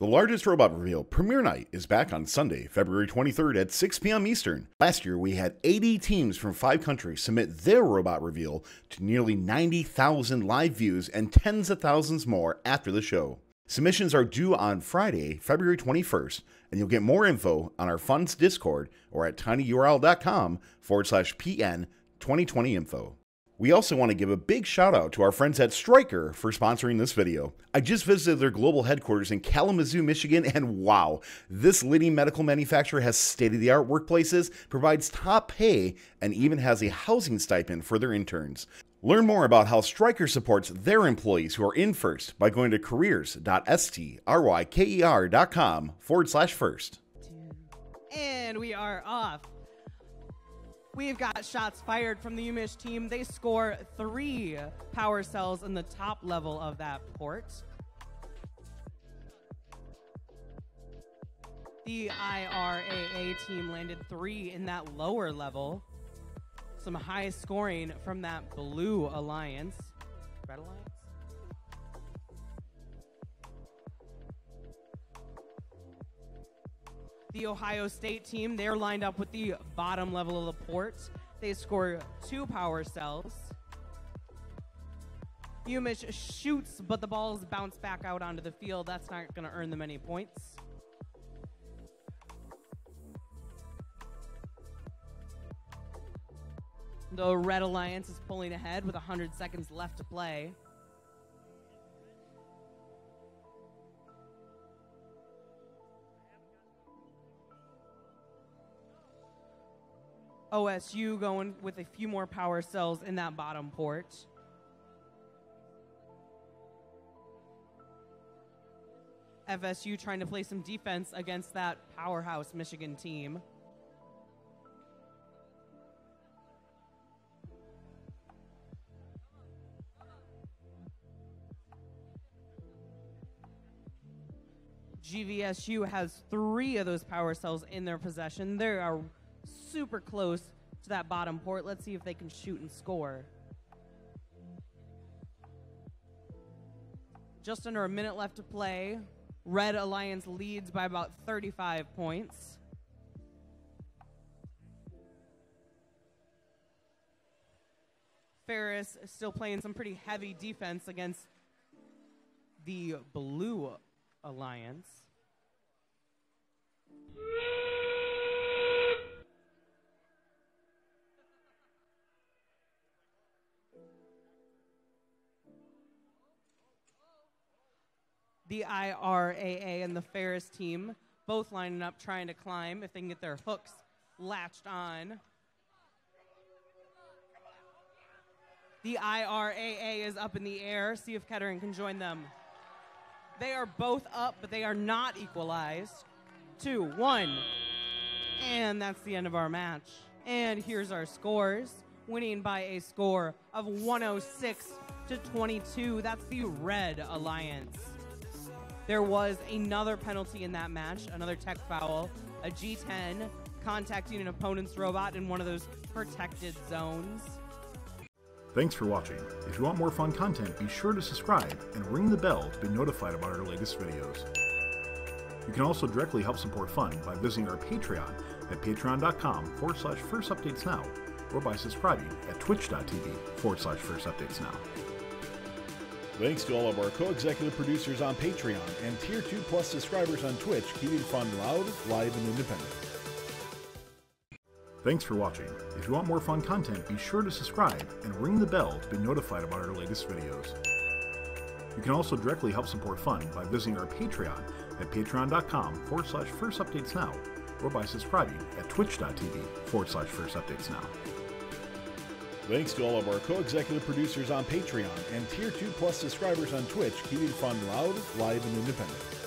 The largest robot reveal, Premiere Night, is back on Sunday, February 23rd at 6 p.m. Eastern. Last year, we had 80 teams from five countries submit their robot reveal to nearly 90,000 live views and tens of thousands more after the show. Submissions are due on Friday, February 21st, and you'll get more info on our funds Discord or at tinyurl.com forward slash PN 2020 info. We also want to give a big shout out to our friends at Stryker for sponsoring this video. I just visited their global headquarters in Kalamazoo, Michigan, and wow, this leading medical manufacturer has state of the art workplaces, provides top pay, and even has a housing stipend for their interns. Learn more about how Stryker supports their employees who are in first by going to careers.stryker.com forward slash first. And we are off. We've got shots fired from the UMich team. They score three power cells in the top level of that port. The IRAA team landed three in that lower level. Some high scoring from that blue alliance. Red alliance? The Ohio State team, they're lined up with the bottom level of the port. They score two power cells. UMich shoots, but the balls bounce back out onto the field. That's not going to earn them any points. The Red Alliance is pulling ahead with 100 seconds left to play. OSU going with a few more power cells in that bottom port. FSU trying to play some defense against that powerhouse Michigan team. GVSU has three of those power cells in their possession. They are super close to that bottom port. Let's see if they can shoot and score. Just under a minute left to play. Red Alliance leads by about 35 points. Ferris is still playing some pretty heavy defense against the Blue Alliance. The IRAA and the Ferris team both lining up trying to climb if they can get their hooks latched on. The IRAA is up in the air. See if Kettering can join them. They are both up, but they are not equalized. Two, one. And that's the end of our match. And here's our scores. Winning by a score of 106 to 22. That's the Red Alliance. There was another penalty in that match, another tech foul, a G10 contacting an opponent's robot in one of those protected zones. Thanks for watching. If you want more fun content, be sure to subscribe and ring the bell to be notified about our latest videos. You can also directly help support Fun by visiting our Patreon at patreon.com forward slash first updates now or by subscribing at twitch.tv forward slash first updates now. Thanks to all of our co-executive producers on Patreon and Tier 2 Plus subscribers on Twitch, keeping fun loud, live, and independent. Thanks for watching. If you want more fun content, be sure to subscribe and ring the bell to be notified about our latest videos. You can also directly help support Fun by visiting our Patreon at patreon.com forward slash first updates now or by subscribing at twitch.tv forward slash first updates now. Thanks to all of our co-executive producers on Patreon and Tier 2 Plus subscribers on Twitch, keeping fun loud, live, and independent.